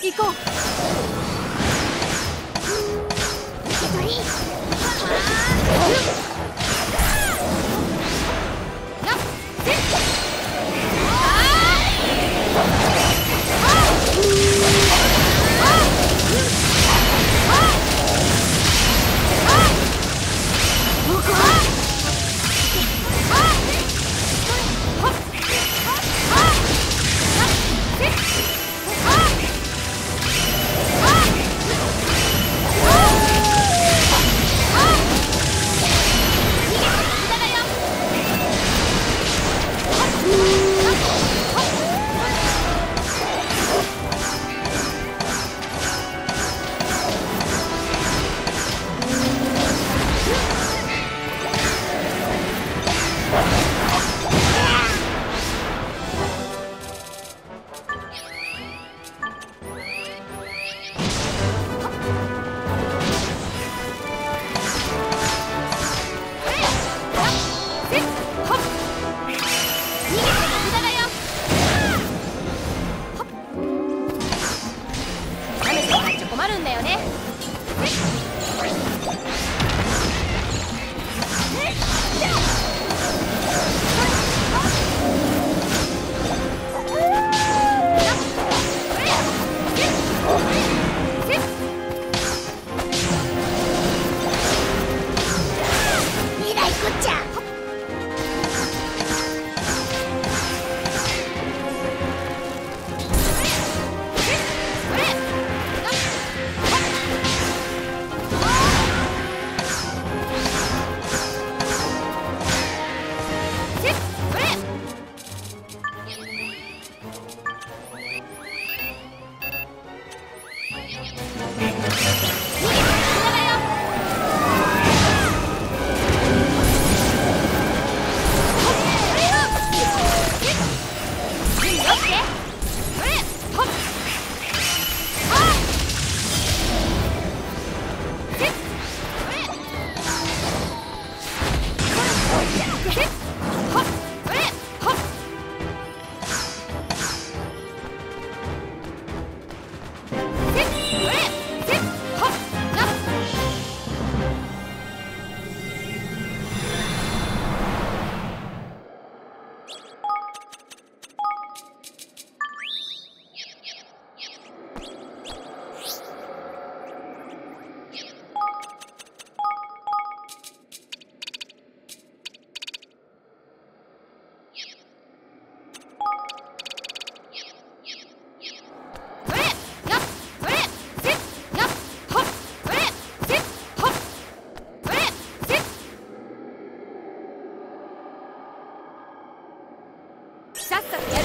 行こう。Just a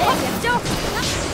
哎呀交